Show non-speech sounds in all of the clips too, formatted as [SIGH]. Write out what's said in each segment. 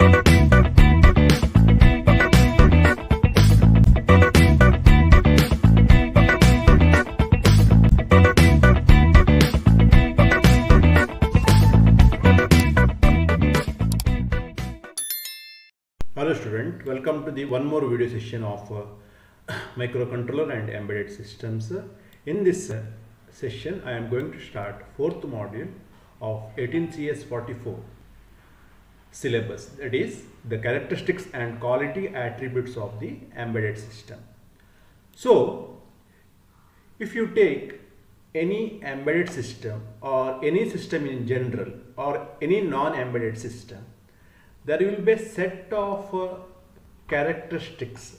Hello student, welcome to the one more video session of uh, [COUGHS] microcontroller and embedded systems. In this uh, session, I am going to start fourth module of 18CS44 syllabus. That is the characteristics and quality attributes of the embedded system. So, if you take any embedded system or any system in general or any non-embedded system, there will be a set of uh, characteristics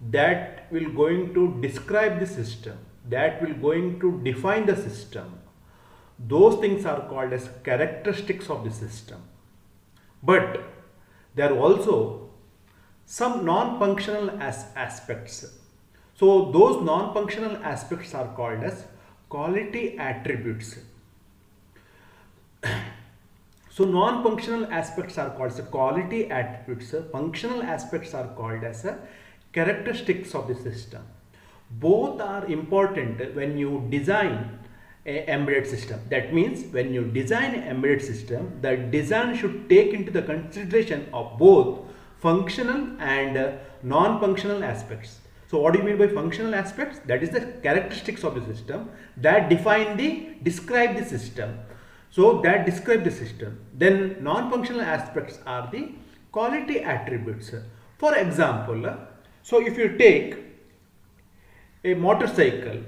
that will going to describe the system that will going to define the system those things are called as characteristics of the system but there are also some non-functional as aspects so those non-functional aspects are called as quality attributes [CLEARS THROAT] so non-functional aspects are called as quality attributes. Functional aspects are called as characteristics of the system. Both are important when you design a embedded system. That means when you design embedded system, the design should take into the consideration of both functional and uh, non-functional aspects. So what do you mean by functional aspects? That is the characteristics of the system that define the, describe the system so that describe the system. Then non-functional aspects are the quality attributes. For example, uh, so if you take a motorcycle,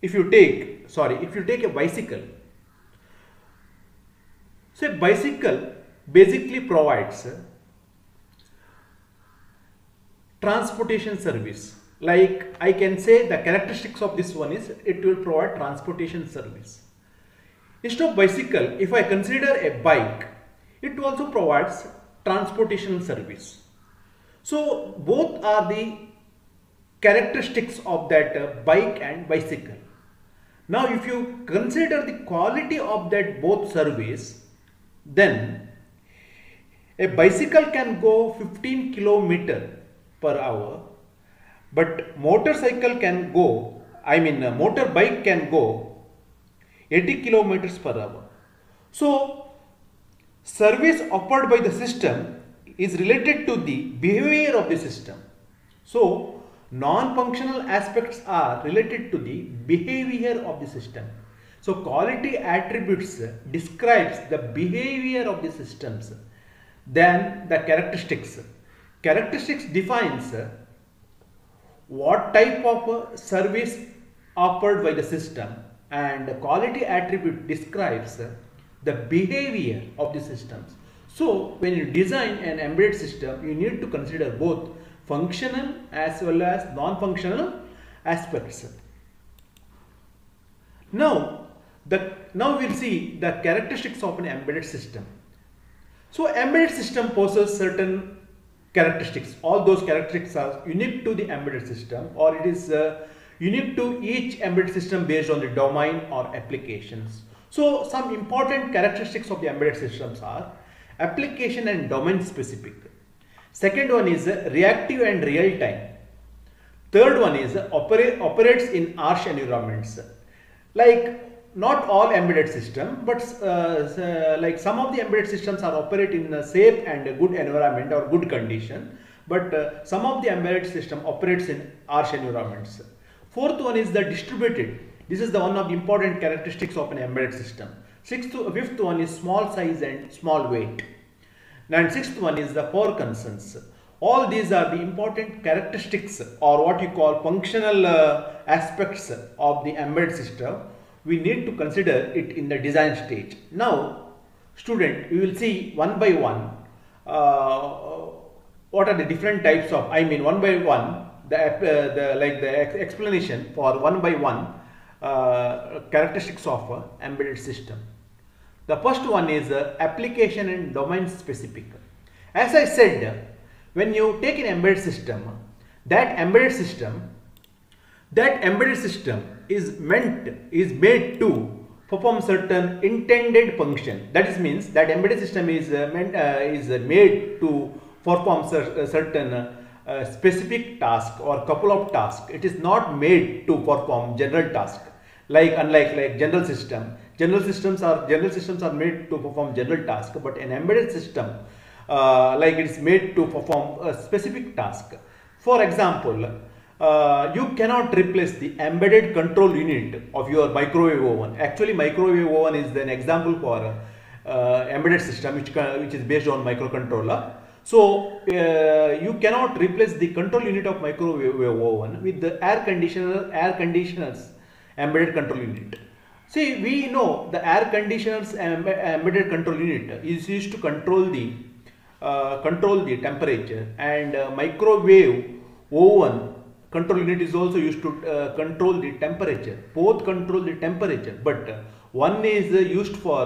if you take, sorry, if you take a bicycle, so a bicycle basically provides transportation service. Like I can say the characteristics of this one is it will provide transportation service. Instead of bicycle, if I consider a bike, it also provides transportation service. So both are the characteristics of that uh, bike and bicycle. Now if you consider the quality of that both service, then a bicycle can go 15 kilometer per hour, but motorcycle can go, I mean a motorbike can go 80 kilometers per hour. So, service offered by the system is related to the behavior of the system. So, non-functional aspects are related to the behavior of the system. So, quality attributes describes the behavior of the systems than the characteristics. Characteristics defines what type of service offered by the system and quality attribute describes the behavior of the systems. So when you design an embedded system, you need to consider both functional as well as non-functional aspects. Now, the now we'll see the characteristics of an embedded system. So embedded system possesses certain characteristics. All those characteristics are unique to the embedded system or it is uh, unique to each embedded system based on the domain or applications. So some important characteristics of the embedded systems are application and domain specific. Second one is reactive and real time. Third one is operate, operates in harsh environments. Like not all embedded system, but uh, like some of the embedded systems are operate in a safe and a good environment or good condition. But uh, some of the embedded system operates in harsh environments. Fourth one is the distributed. This is the one of the important characteristics of an embedded system. Sixth, fifth one is small size and small weight. And sixth one is the power concerns. All these are the important characteristics or what you call functional uh, aspects of the embedded system. We need to consider it in the design stage. Now, student, we will see one by one uh, what are the different types of, I mean one by one, the, uh, the like the ex explanation for one by one uh, characteristics of uh, embedded system. The first one is uh, application and domain specific. As I said, when you take an embedded system, that embedded system, that embedded system is meant, is made to perform certain intended function. That is means that embedded system is uh, meant, uh, is made to perform cer uh, certain uh, specific task or couple of tasks. It is not made to perform general task. Like unlike like general system, general systems are general systems are made to perform general task, but an embedded system uh, like it is made to perform a specific task. For example, uh, you cannot replace the embedded control unit of your microwave oven. Actually, microwave oven is an example for uh, embedded system which, which is based on microcontroller. So, uh, you cannot replace the control unit of microwave oven with the air conditioner, air conditioners embedded control unit. See, we know the air conditioners embedded control unit is used to control the uh, control the temperature and uh, microwave oven control unit is also used to uh, control the temperature both control the temperature but one is used for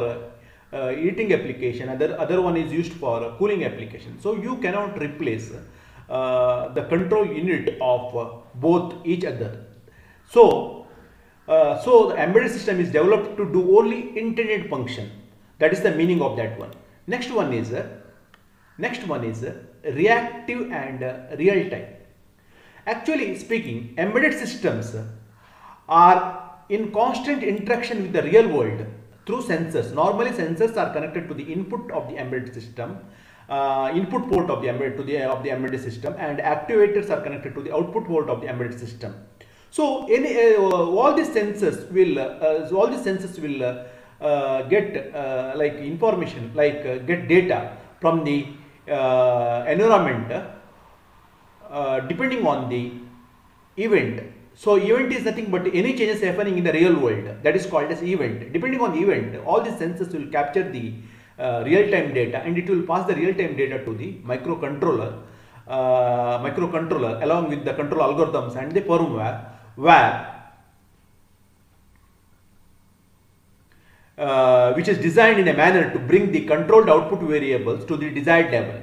uh, eating application other other one is used for cooling application. So you cannot replace uh, the control unit of uh, both each other. So uh, so the embedded system is developed to do only intended function that is the meaning of that one next one is next one is reactive and real time Actually speaking, embedded systems are in constant interaction with the real world through sensors. Normally sensors are connected to the input of the embedded system, uh, input port of the embedded to the of the embedded system and actuators are connected to the output port of the embedded system. So any uh, all these sensors will uh, all these sensors will uh, uh, get uh, like information like get data from the environment uh, depending on the event. So event is nothing but any changes happening in the real world that is called as event. Depending on the event, all these sensors will capture the uh, real-time data and it will pass the real-time data to the microcontroller, uh, microcontroller along with the control algorithms and the firmware where? Uh, which is designed in a manner to bring the controlled output variables to the desired level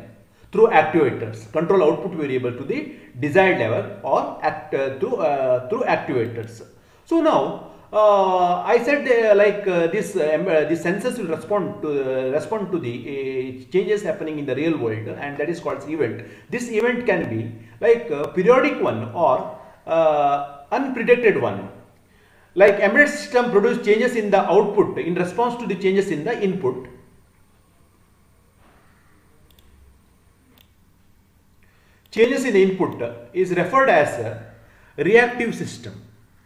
through actuators. Control output variable to the desired level or act uh, through uh, through actuators. So now uh, I said uh, like uh, this the sensors will respond to respond to the changes happening in the real world and that is called event. This event can be like periodic one or unpredicted one like embedded system produce changes in the output in response to the changes in the input changes in the input is referred as a reactive system.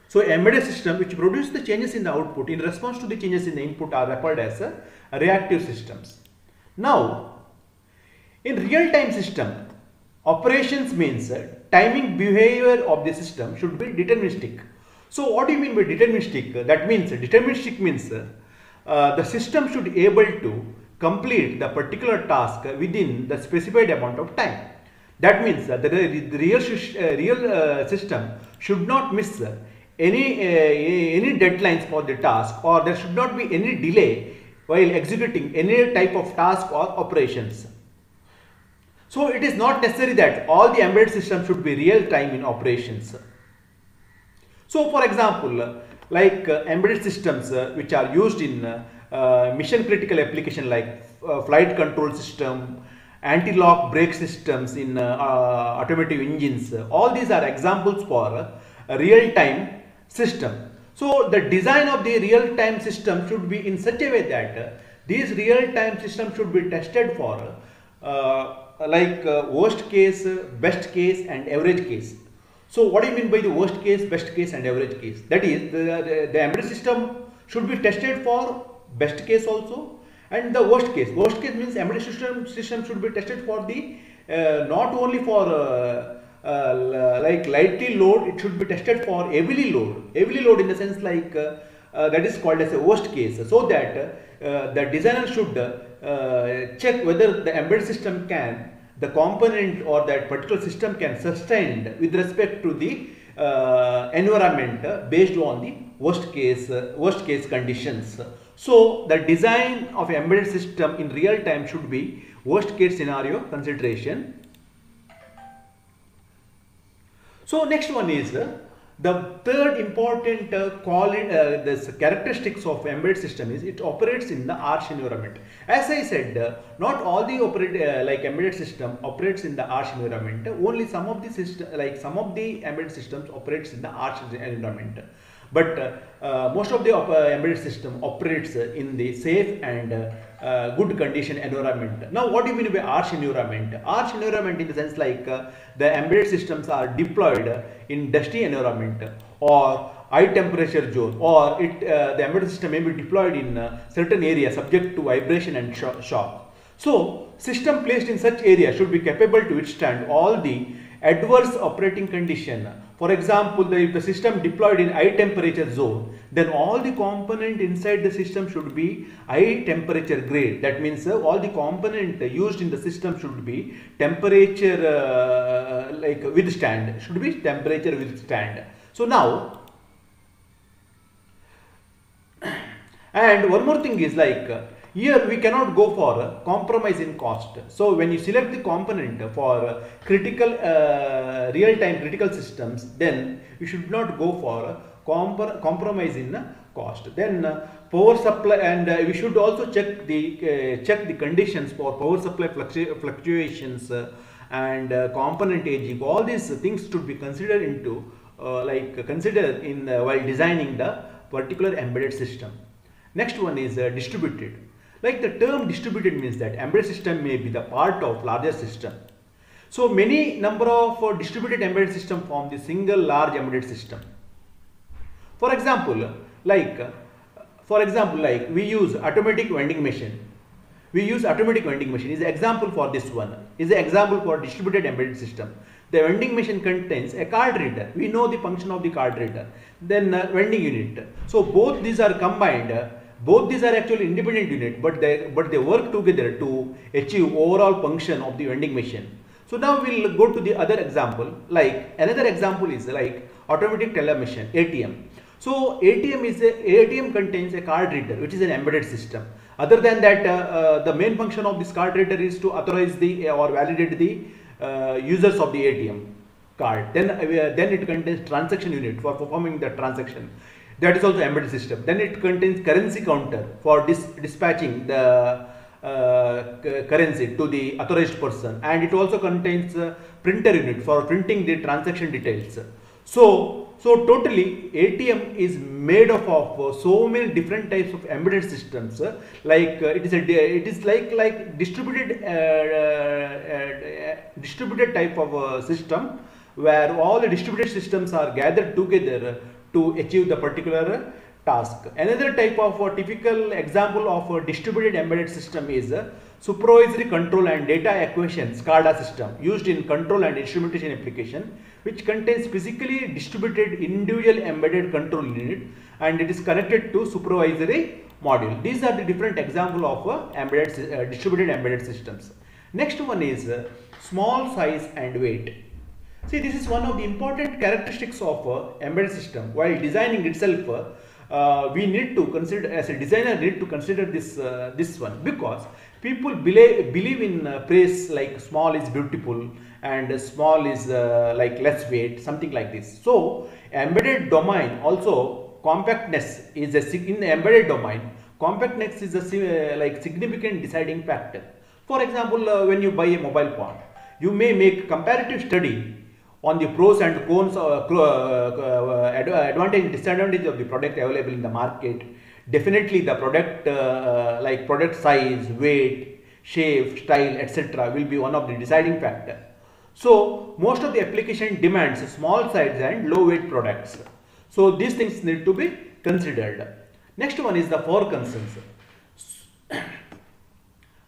So embedded system which produce the changes in the output in response to the changes in the input are referred as reactive systems. Now in real-time system operations means timing behavior of the system should be deterministic. So what do you mean by deterministic? That means deterministic means uh, the system should be able to complete the particular task within the specified amount of time. That means that the, real, uh, real uh, system should not miss any, uh, any deadlines for the task or there should not be any delay while executing any type of task or operations. So it is not necessary that all the embedded systems should be real time in operations. So for example, like uh, embedded systems uh, which are used in uh, uh mission critical application like uh, flight control system, anti-lock brake systems in uh, automotive engines. All these are examples for real-time system. So the design of the real-time system should be in such a way that these real-time systems should be tested for like uh, worst case, best case and average case. So what do you mean by the worst case, best case and average case? That is the, the, the embedded system should be tested for best case also and the worst case worst case means embedded system system should be tested for the uh, not only for uh, uh, like lightly load it should be tested for heavily load heavily load in the sense like uh, uh, that is called as a worst case so that uh, the designer should Uh, check whether the embedded system can the component or that particular system can sustain with respect to the uh, environment based on the worst case worst case conditions so the design of embedded system in real time should be worst case scenario consideration. So next one is The third important uh, quality, uh, this characteristics of embedded system is it operates in the harsh environment. As I said, uh, not all the operate uh, like embedded system operates in the harsh environment. Only some of the system, like some of the embedded systems operates in the harsh environment. But uh, uh, most of the embedded system operates in the safe and uh, good condition environment. Now, what do you mean by harsh environment? Harsh environment in the sense like uh, the embedded systems are deployed in dusty environment or high temperature zone or it uh, the embedded system may be deployed in uh, certain area subject to vibration and sho- shock. So, system placed in such area should be capable to withstand all the adverse operating condition. For example, the, if the system deployed in high temperature zone, then all the component inside the system should be high temperature grade. That means uh, all the component used in the system should be temperature uh, like withstand, should be temperature withstand. So now [COUGHS] and one more thing is like uh, here we cannot go for a compromise in cost. So when you select the component for critical uh, real-time critical systems, then you should not go for a compr- compromise in cost. Then uh, power supply and uh, we should also check the uh, check the conditions for power supply fluctu- fluctuations uh, and uh, component aging. All these things should be considered into like considered in while designing the particular embedded system. Next one is distributed. Like the term distributed means that embedded system may be the part of larger system. So many number of uh, distributed embedded system form the single large embedded system. For example, like uh, for example, like we use automatic vending machine. We use automatic vending machine is the example for this one. Is the example for distributed embedded system. The vending machine contains a card reader. We know the function of the card reader. Then uh, vending unit. So both these are combined. Both these are actually independent unit, but they but they work together to achieve overall function of the vending machine. So now we'll go to the other example. Like another example is like automatic teller machine ATM. So ATM is a ATM contains a card reader, which is an embedded system. Other than that, uh, uh, the main function of this card reader is to authorize the or validate the uh, users of the ATM card. Then uh, then it contains transaction unit for performing the transaction. That is also embedded system. Then it contains currency counter for dis- dispatching the uh, currency to the authorized person, and it also contains printer unit for printing the transaction details. So, so totally ATM is made up of uh, so many different types of embedded systems. like uh, it is a it is like like distributed uh, uh, distributed type of system where all the distributed systems are gathered together to achieve the particular task. Another type of uh, typical example of a distributed embedded system is a supervisory control and data acquisition SCADA system used in control and instrumentation application which contains physically distributed individual embedded control unit and it is connected to supervisory module. These are the different example of uh, embedded uh, distributed embedded systems. Next one is uh, small size and weight. See, this is one of the important characteristics of uh, embedded system. While designing itself, uh, uh, we need to consider as a designer need to consider this uh, this one because people believe believe in uh, praise like small is beautiful and small is uh, like less weight, something like this. So, embedded domain also compactness is a in embedded domain. Compactness is a uh, like significant deciding factor. For example, when you buy a mobile phone, you may make comparative study on the pros and cons, uh, uh, uh, advantage and disadvantage of the product available in the market. Definitely, the product uh, like product size, weight, shape, style, etc., will be one of the deciding factor. So, most of the application demands small size and low weight products. So, these things need to be considered. Next one is the power concerns.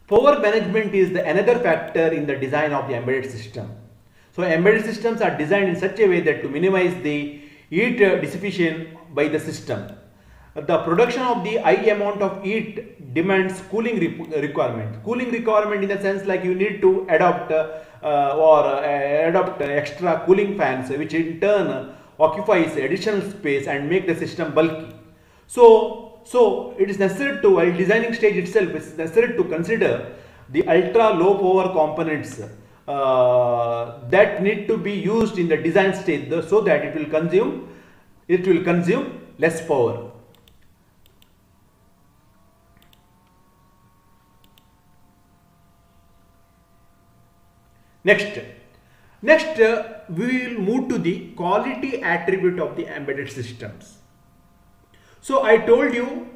Power management is the another factor in the design of the embedded system. So embedded systems are designed in such a way that to minimize the heat uh, dissipation by the system. The production of the high amount of heat demands cooling re- requirement. Cooling requirement in the sense like you need to adopt uh, uh, or adopt extra cooling fans which in turn occupies additional space and make the system bulky. So, so it is necessary to while designing stage itself, it's necessary to consider the ultra low power components uh, that need to be used in the design stage so that it will consume it will consume less power. Next, next uh, we will move to the quality attribute of the embedded systems. So I told you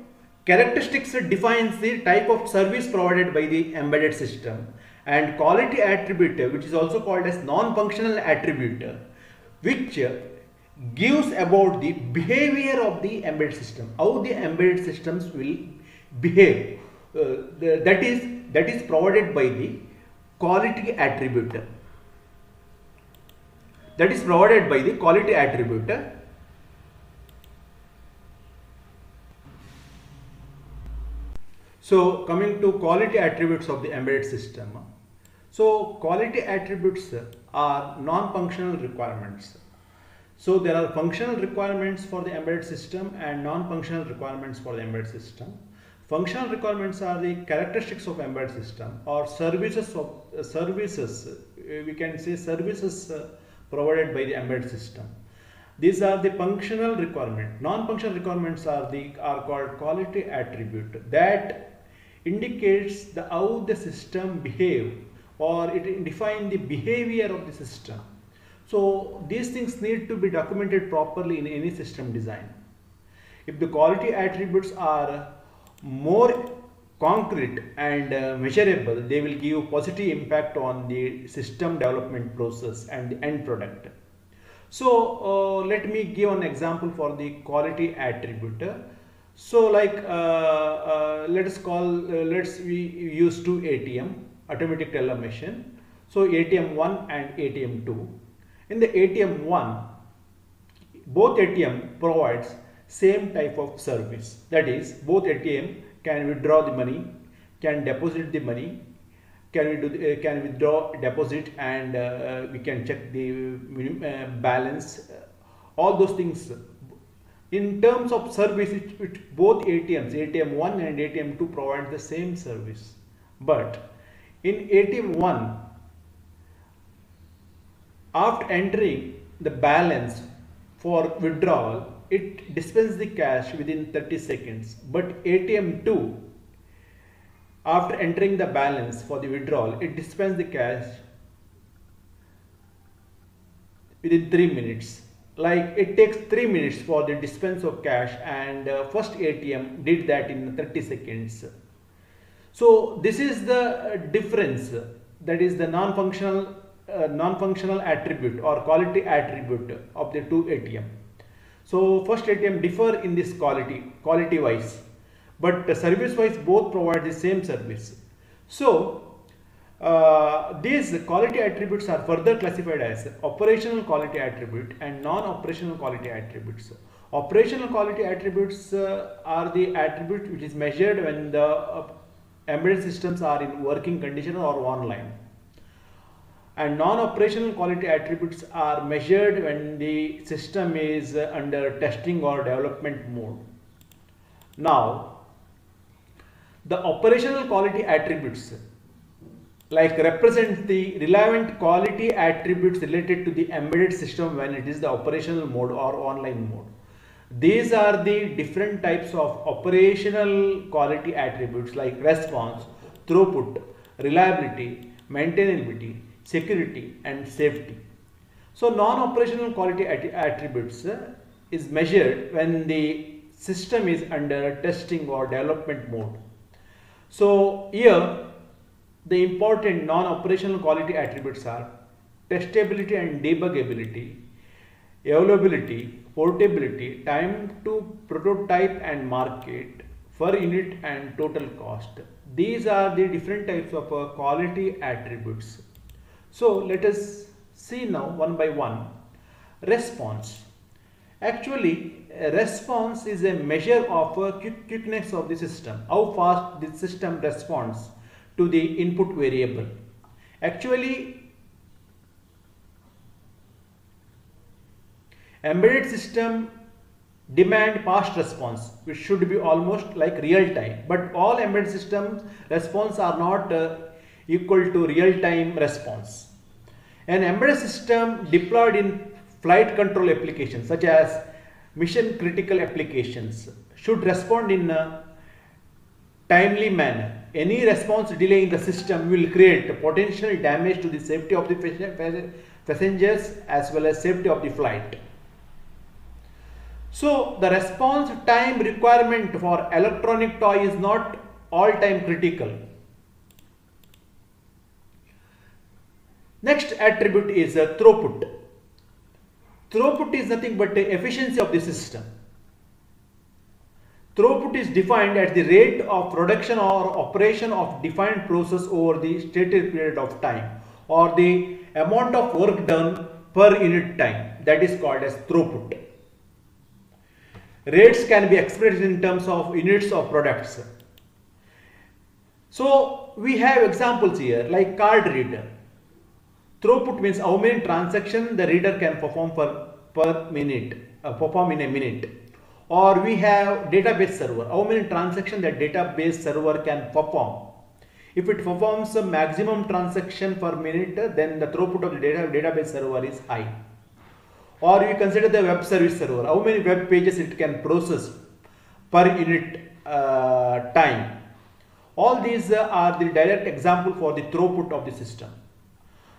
characteristics defines the type of service provided by the embedded system and quality attribute which is also called as non-functional attribute which gives about the behavior of the embedded system how the embedded systems will behave. Uh, the, that is that is provided by the quality attribute that is provided by the quality attribute so coming to quality attributes of the embedded system so quality attributes are non-functional requirements so there are functional requirements for the embedded system and non-functional requirements for the embedded system Functional requirements are the characteristics of embedded system or services of uh, services. Uh, we can say services uh, provided by the embedded system. These are the functional requirement. Non-functional requirements are the are called quality attribute that indicates the how the system behave or it define the behavior of the system. So these things need to be documented properly in any system design. If the quality attributes are more concrete and uh, measurable, they will give positive impact on the system development process and the end product. So uh, let me give an example for the quality attribute. So like uh, uh let us call, uh, let's we use two ATM, automatic teller machine. So ATM 1 and ATM 2. In the ATM 1, both ATM provides same type of service. That is, both ATM can withdraw the money, can deposit the money, can we do uh, can withdraw deposit and uh, we can check the uh, balance. all those things. In terms of service, it, it, both ATMs, ATM 1 and ATM 2 provide the same service. But in ATM 1, after entering the balance for withdrawal, it dispenses the cash within 30 seconds. But ATM 2, after entering the balance for the withdrawal, it dispenses the cash within 3 minutes. Like it takes 3 minutes for the dispense of cash and uh, first ATM did that in 30 seconds. So this is the difference that is the non-functional uh, non-functional attribute or quality attribute of the two ATM. So first ATM differ in this quality, quality wise, but service wise both provide the same service. So uh, these quality attributes are further classified as operational quality attribute and non-operational quality attributes. Operational quality attributes uh, are the attributes which is measured when the uh, embedded systems are in working condition or online and non-operational quality attributes are measured when the system is under testing or development mode. Now, the operational quality attributes like represent the relevant quality attributes related to the embedded system when it is the operational mode or online mode. These are the different types of operational quality attributes like response, throughput, reliability, maintainability, security and safety. So non-operational quality attributes uh, is measured when the system is under testing or development mode. So here the important non-operational quality attributes are testability and debuggability, evolvability, portability, time to prototype and market, per unit and total cost. These are the different types of uh, quality attributes. So let us see now one by one. Response. Actually, response is a measure of a quick quickness of the system, how fast the system responds to the input variable. Actually, embedded system demand fast response which should be almost like real time but all embedded systems response are not uh, equal to real-time response. An embedded system deployed in flight control applications such as mission critical applications should respond in a timely manner. Any response delay in the system will create potential damage to the safety of the passengers as well as safety of the flight. So the response time requirement for electronic toy is not all time critical. Next attribute is uh, throughput. Throughput is nothing but the efficiency of the system. Throughput is defined as the rate of production or operation of defined process over the stated period of time or the amount of work done per unit time that is called as throughput. Rates can be expressed in terms of units of products. So we have examples here like card reader. Throughput means how many transactions the reader can perform per, per minute, uh, perform in a minute. Or we have database server, how many transactions that database server can perform. If it performs a maximum transaction per minute, then the throughput of the data, database server is high or we consider the web service server. How many web pages it can process per unit uh, time? All these uh, are the direct example for the throughput of the system.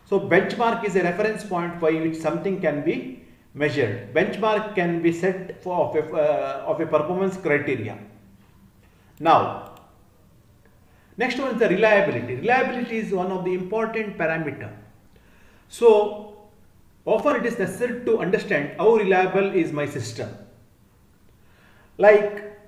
So benchmark is a reference point by which something can be measured. Benchmark can be set for of a, uh, of a performance criteria. Now next one is the reliability. Reliability is one of the important parameter. So Often it is necessary to understand how reliable is my system. Like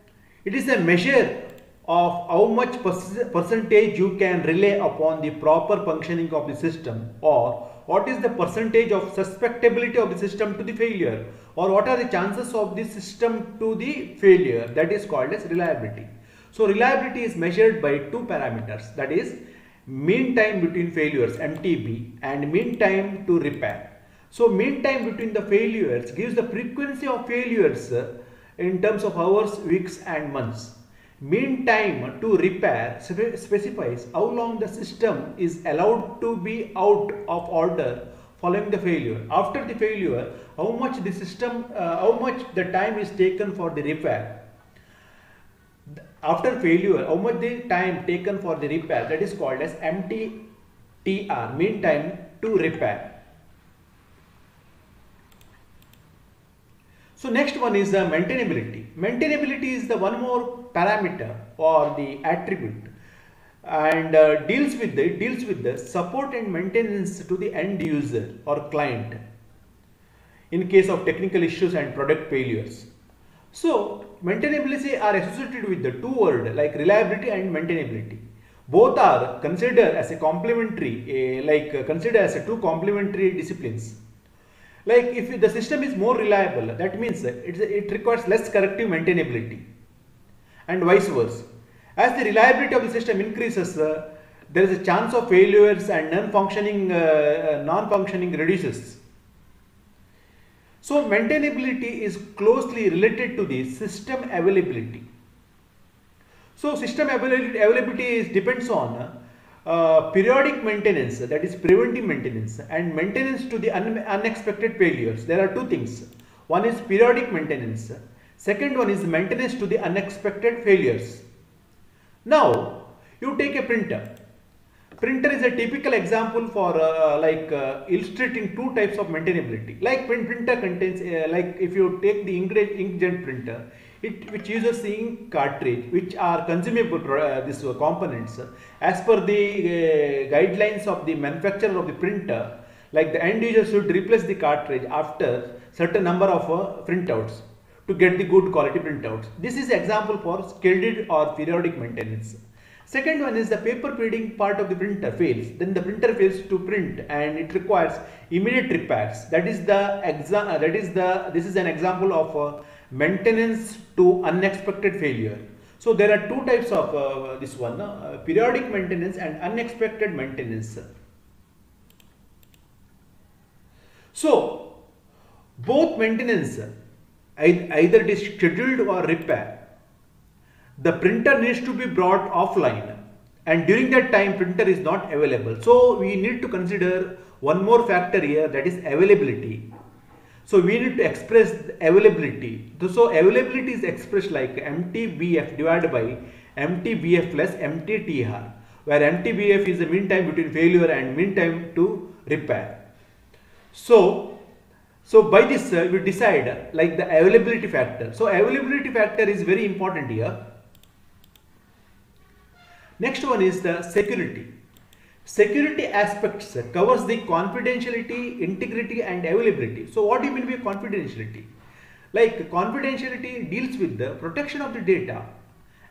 it is a measure of how much percentage you can rely upon the proper functioning of the system or what is the percentage of susceptibility of the system to the failure or what are the chances of the system to the failure that is called as reliability. So reliability is measured by two parameters that is mean time between failures MTB and mean time to repair. So mean time between the failures gives the frequency of failures in terms of hours, weeks and months. Mean time to repair specifies how long the system is allowed to be out of order following the failure. After the failure, how much the system, uh, how much the time is taken for the repair. After failure, how much the time taken for the repair that is called as MTTR, mean time to repair. So next one is the maintainability. Maintainability is the one more parameter or the attribute and uh, deals with the, deals with the support and maintenance to the end user or client in case of technical issues and product failures. So maintainability are associated with the two words like reliability and maintainability. Both are considered as a complementary, uh, like uh, considered as a two complementary disciplines like if the system is more reliable, that means it, it requires less corrective maintainability and vice versa. As the reliability of the system increases, uh, there is a chance of failures and non-functioning uh, uh non-functioning reduces. So maintainability is closely related to the system availability. So system availability is depends on uh, periodic maintenance that is preventive maintenance and maintenance to the un unexpected failures. There are two things. One is periodic maintenance. Second one is maintenance to the unexpected failures. Now you take a printer. Printer is a typical example for uh, like uh, illustrating two types of maintainability. Like print printer contains uh, like if you take the inkjet printer it, which uses ink cartridge which are consumable uh, this uh, components as per the uh, guidelines of the manufacturer of the printer like the end user should replace the cartridge after certain number of uh, printouts to get the good quality printouts. This is example for scheduled or periodic maintenance. Second one is the paper printing part of the printer fails. Then the printer fails to print and it requires immediate repairs. That is the exam. That is the. This is an example of maintenance to unexpected failure. So there are two types of uh, this one, uh, periodic maintenance and unexpected maintenance. So both maintenance, either it is scheduled or repair, the printer needs to be brought offline and during that time printer is not available. So we need to consider one more factor here that is availability. So we need to express availability. So availability is expressed like MTBF divided by MTBF plus MTTR, where MTBF is the mean time between failure and mean time to repair. So, so by this uh, we decide uh, like the availability factor. So availability factor is very important here. Next one is the security. Security aspects covers the confidentiality, integrity and availability. So what do you mean by confidentiality? Like confidentiality deals with the protection of the data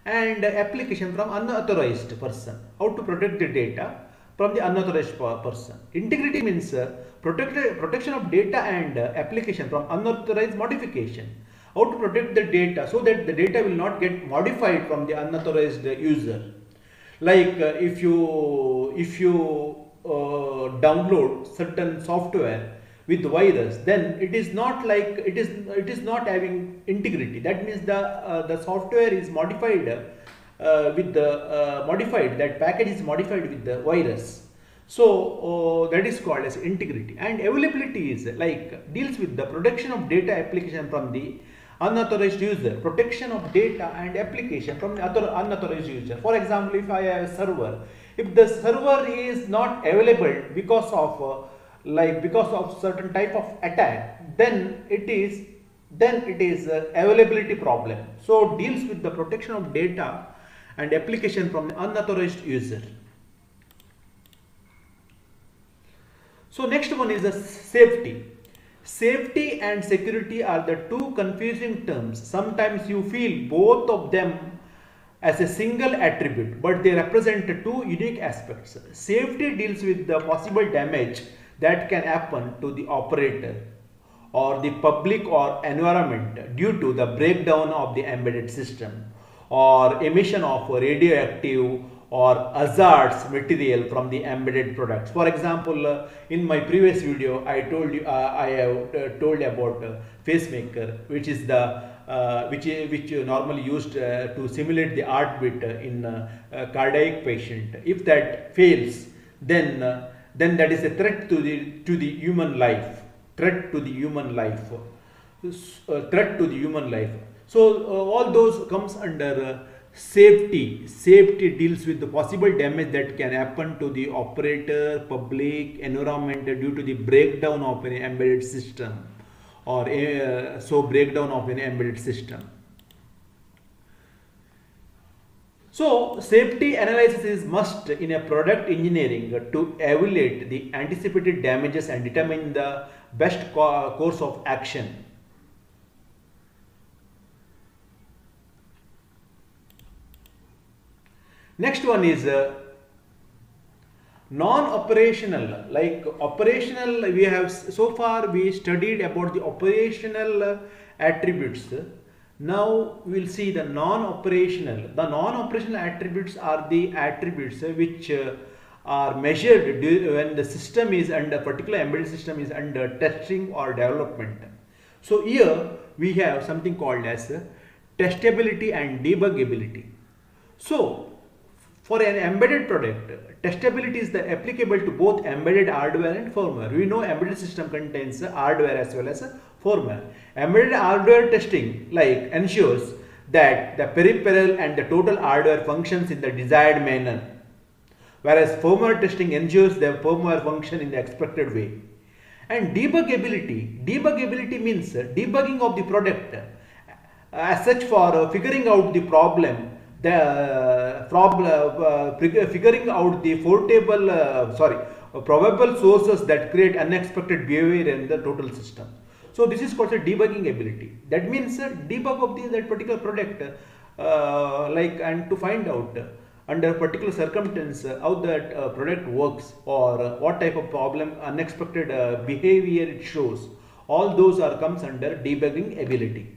and application from unauthorized person. How to protect the data from the unauthorized person. Integrity means uh, protect, protection of data and uh, application from unauthorized modification. How to protect the data so that the data will not get modified from the unauthorized user like uh, if you if you uh, download certain software with virus then it is not like it is it is not having integrity. That means the uh, the software is modified uh, with the uh, modified that package is modified with the virus. So uh, that is called as integrity. And availability is like deals with the protection of data application from the unauthorized user, protection of data and application from the other unauthorized user. For example, if I have a server, if the server is not available because of uh, like because of certain type of attack, then it is then it is availability problem. So deals with the protection of data and application from the unauthorized user. So next one is the safety. Safety and security are the two confusing terms. Sometimes you feel both of them as a single attribute, but they represent two unique aspects. Safety deals with the possible damage that can happen to the operator or the public or environment due to the breakdown of the embedded system or emission of radioactive or hazards material from the embedded products. For example, in my previous video, I told you uh, I have uh, told about uh, pacemaker, which is the Uh, which uh, which normally used uh, to simulate the heartbeat uh, in cardiac patient. If that fails, then then that is a threat to the to the human life. Threat to the human life. threat to the human life. So all those comes under Safety. Safety deals with the possible damage that can happen to the operator, public, environment due to the breakdown of an embedded system or a, so breakdown of an embedded system. So, safety analysis is must in a product engineering to evaluate the anticipated damages and determine the best co course of action Next one is uh, non-operational like operational we have so far we studied about the operational attributes. Now we'll see the non-operational the non-operational attributes are the attributes which uh, are measured when the system is under particular embedded system is under testing or development. So here we have something called as testability and debugability so for an embedded product, testability is applicable to both embedded hardware and firmware. We know embedded system contains hardware as well as firmware. Embedded hardware testing like ensures that the peripheral and the total hardware functions in the desired manner. Whereas firmware testing ensures the firmware function in the expected way. And debugability, debugability means debugging of the product uh, as such for uh, figuring out the problem the problem uh, figuring out the foretable uh, sorry probable sources that create unexpected behavior in the total system. So this is called a debugging ability. That means uh, debug of the that particular product uh, like and to find out under particular circumstance uh, how that uh, product works or what type of problem unexpected behavior it shows. All those are comes under debugging ability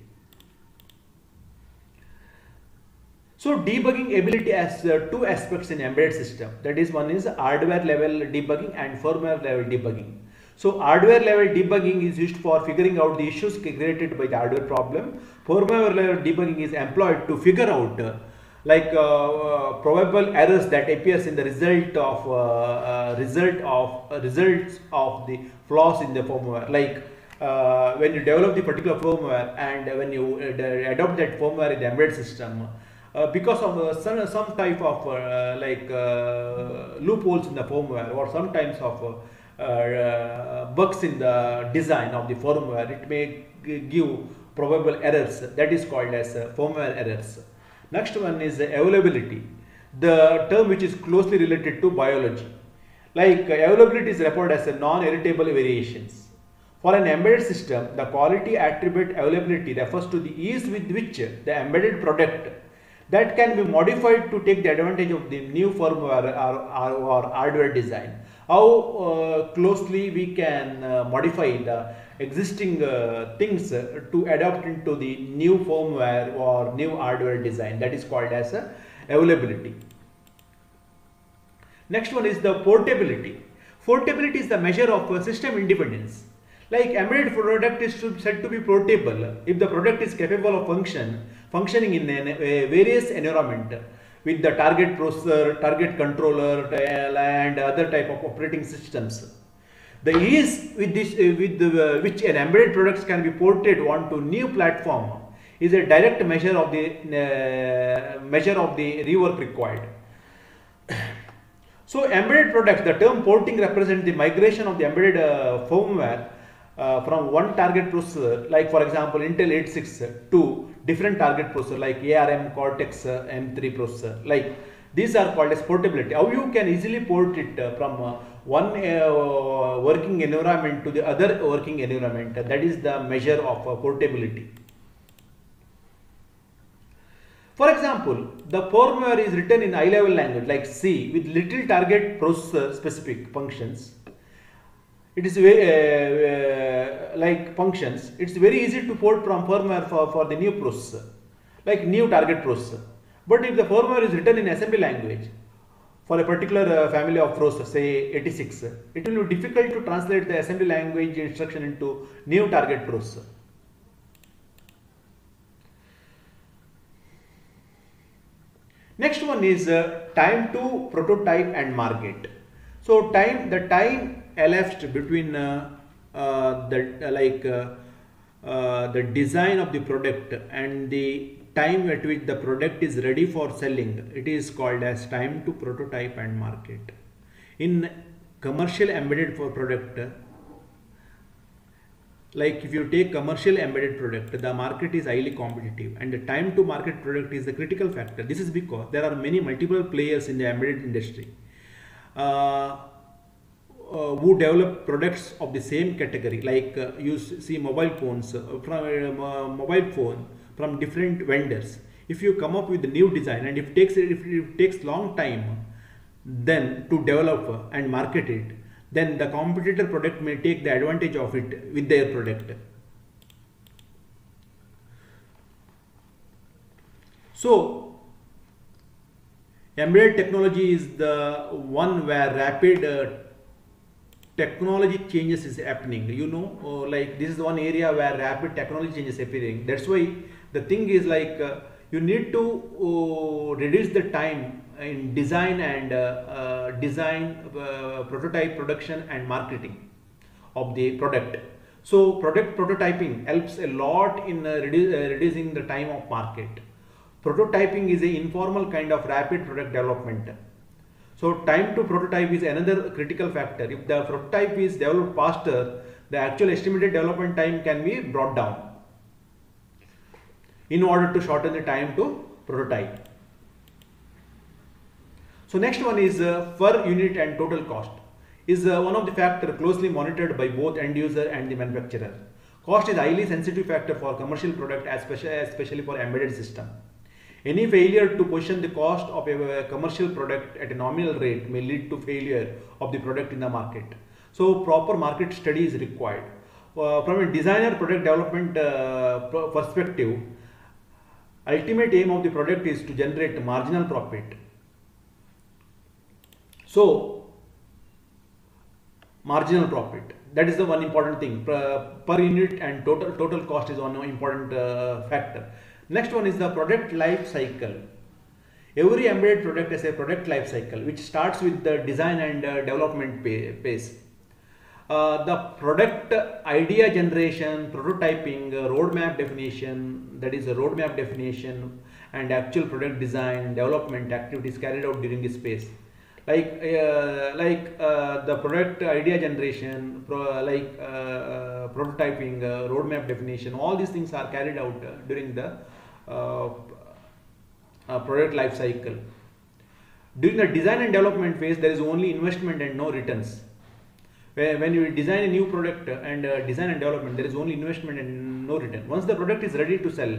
So debugging ability has uh, two aspects in embedded system. That is one is hardware level debugging and firmware level debugging. So hardware level debugging is used for figuring out the issues created by the hardware problem. Firmware level debugging is employed to figure out uh, like uh, uh probable errors that appears in the result of uh, uh, result of results of the flaws in the firmware. Like when you develop the particular firmware and when you adopt that firmware in the embedded system, because of uh, some, some type of uh, like uh, loopholes in the firmware or sometimes of bugs in the design of the firmware, it may give probable errors that is called as firmware errors. Next one is evolvability, the term which is closely related to biology. Like evolvability is referred as a non-heritable variations. For an embedded system, the quality attribute availability refers to the ease with which the embedded product that can be modified to take the advantage of the new firmware or, or, or hardware design. How uh, closely we can uh, modify the existing uh, things to adapt into the new firmware or new hardware design that is called as evolvability. Next one is the portability. Portability is the measure of system independence. Like embedded product is said to be portable if the product is capable of function functioning in a, various environment with the target processor, target controller and other type of operating systems. The ease with this uh, with the, uh, which an embedded products can be ported onto new platform is a direct measure of the uh, measure of the rework required. So embedded products, the term porting represents the migration of the embedded uh, firmware uh, from one target processor like for example Intel 86 to different target processor like ARM Cortex uh, M3 processor. Like these are called as portability. How you can easily port it uh, from uh, one uh, working environment to the other working environment. That is the measure of uh, portability. For example the firmware is written in high level language like C with little target processor specific functions it is uh, uh, like functions. It's very easy to port from firmware for, for the new processor like new target processor. But if the firmware is written in assembly language for a particular uh, family of processors say 86 it will be difficult to translate the assembly language instruction into new target processor. Next one is uh, time to prototype and market. So time the time elapsed between uh, uh, the uh, like the design of the product and the time at which the product is ready for selling. It is called as time to prototype and market. In commercial embedded for product like if you take commercial embedded product the market is highly competitive and the time to market product is the critical factor. This is because there are many multiple players in the embedded industry. Uh, uh, who develop products of the same category like uh, you see mobile phones uh, from uh, mobile phone from different vendors. If you come up with a new design and if it takes if it takes long time then to develop and market it then the competitor product may take the advantage of it with their product. So embedded technology is the one where rapid uh, technology changes is happening you know uh, like this is one area where rapid technology changes appearing. That's why the thing is like uh, you need to uh, reduce the time in design and uh, uh, design uh, prototype production and marketing of the product. So product prototyping helps a lot in redu reducing the time of market. Prototyping is an informal kind of rapid product development so time to prototype is another critical factor. If the prototype is developed faster, the actual estimated development time can be brought down in order to shorten the time to prototype. So next one is uh, per unit and total cost is uh, one of the factor closely monitored by both end user and the manufacturer. Cost is highly sensitive factor for commercial product especially, especially for embedded system. Any failure to position the cost of a commercial product at a nominal rate may lead to failure of the product in the market. So proper market study is required. Uh, from a designer product development uh, perspective, ultimate aim of the product is to generate marginal profit. So marginal profit that is the one important thing per, per unit and total total cost is one important uh, factor Next one is the product life cycle. Every embedded product has a product life cycle which starts with the design and uh, development phase. uh, the product idea generation, prototyping, uh, roadmap definition, that is a roadmap definition and actual product design, development activities carried out during this phase. Like, uh, like uh, the product idea generation, pro, like uh, uh, prototyping, roadmap definition, all these things are carried out during the Uh, uh, product life cycle. During the design and development phase, there is only investment and no returns. When you design a new product and uh, design and development there is only investment and no return. Once the product is ready to sell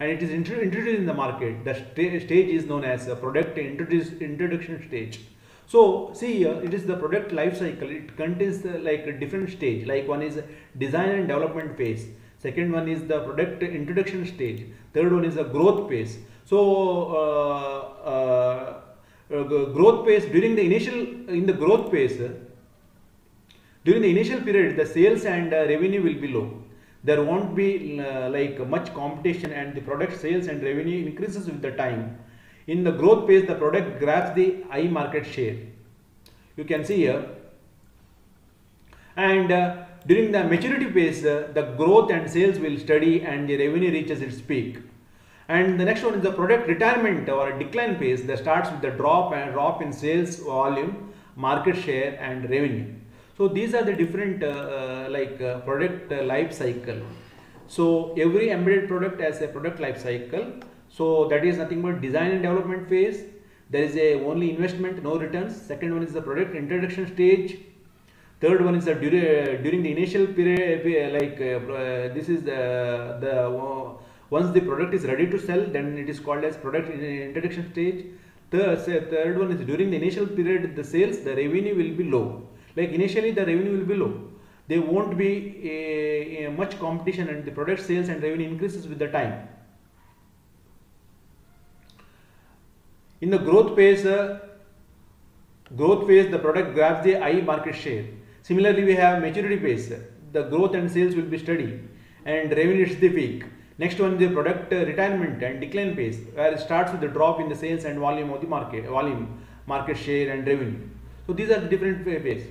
and it is introduced in the market the st stage is known as a product introduction stage. So see here it is the product life cycle. It contains the, like a different stage. Like one is design and development phase second one is the product introduction stage third one is the growth phase so uh, uh, uh growth phase during the initial in the growth phase during the initial period, the sales and revenue will be low. There won't be like much competition and the product sales and revenue increases with the time. In the growth phase, the product grabs the high market share. You can see here. And uh, during the maturity phase, uh, the growth and sales will steady and the revenue reaches its peak. And the next one is the product retirement or decline phase that starts with the drop and drop in sales volume, market share and revenue. So these are the different uh, uh, like uh, product life cycle. So every embedded product has a product life cycle. So that is nothing but design and development phase. There is a only investment, no returns. Second one is the product introduction stage. Third one is the during the initial period, like uh, this is the the uh, once the product is ready to sell, then it is called as product introduction stage. Third, third one is during the initial period, the sales, the revenue will be low. Like initially the revenue will be low. There won't be a, a much competition and the product sales and revenue increases with the time. In the growth phase uh, growth phase the product grabs the high market share similarly we have maturity phase. The growth and sales will be steady and revenue is the peak. Next one the product uh, retirement and decline phase where it starts with the drop in the sales and volume of the market volume market share and revenue. So these are the different phases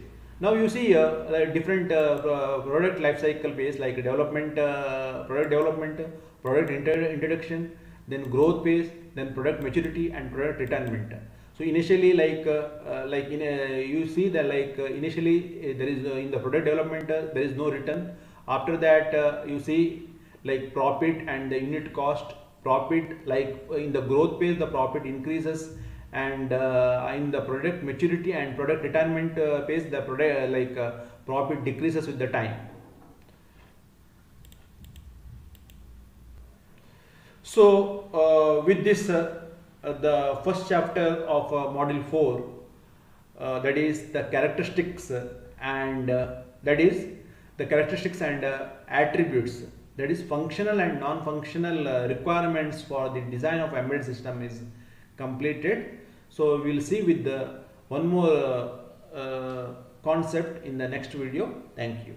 now you see uh, different uh, product life cycle phase like development, uh, product development, product introduction, then growth phase, then product maturity and product retirement. So initially like uh, uh, like in a, you see that like uh, initially there is in the product development there is no return. After that you see like profit and the unit cost profit like in the growth phase the profit increases and uh, in the product maturity and product retirement uh, phase the product uh, like uh, profit decreases with the time so uh, with this uh, Uh, the first chapter of uh, module 4 uh, that is the characteristics and that is the characteristics and attributes that is functional and non-functional requirements for the design of embedded system is completed so we will see with the one more uh, uh, concept in the next video. Thank you.